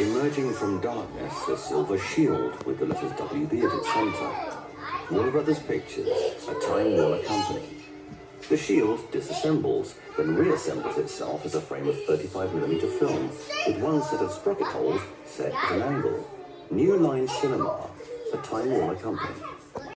Emerging from darkness, a silver shield with the letters WB at its center. Warner Brothers Pictures, a Time Warner company. The shield disassembles, then reassembles itself as a frame of 35mm film, with one set of sprocket holes set at an angle. New Line Cinema, a Time Warner company.